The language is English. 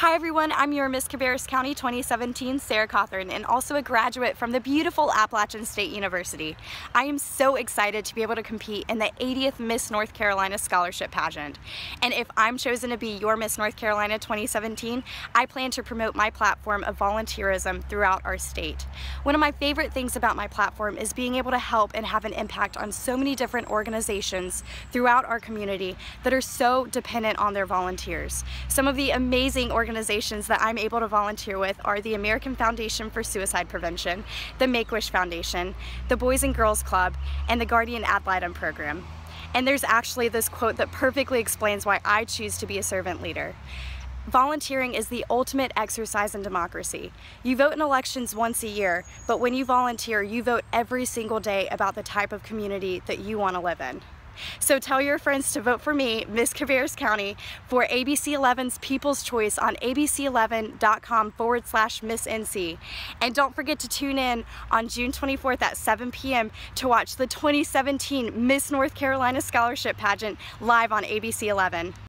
Hi everyone, I'm your Miss Cabarrus County 2017 Sarah Cawthorn and also a graduate from the beautiful Appalachian State University. I am so excited to be able to compete in the 80th Miss North Carolina Scholarship Pageant. And if I'm chosen to be your Miss North Carolina 2017, I plan to promote my platform of volunteerism throughout our state. One of my favorite things about my platform is being able to help and have an impact on so many different organizations throughout our community that are so dependent on their volunteers. Some of the amazing organizations organizations that I'm able to volunteer with are the American Foundation for Suicide Prevention, the Make-Wish Foundation, the Boys and Girls Club, and the Guardian Ad Litem program. And there's actually this quote that perfectly explains why I choose to be a servant leader. Volunteering is the ultimate exercise in democracy. You vote in elections once a year, but when you volunteer, you vote every single day about the type of community that you want to live in. So tell your friends to vote for me, Miss Cabarrus County, for ABC 11's People's Choice on abc11.com forward slash Miss NC. And don't forget to tune in on June 24th at 7 p.m. to watch the 2017 Miss North Carolina Scholarship Pageant live on ABC 11.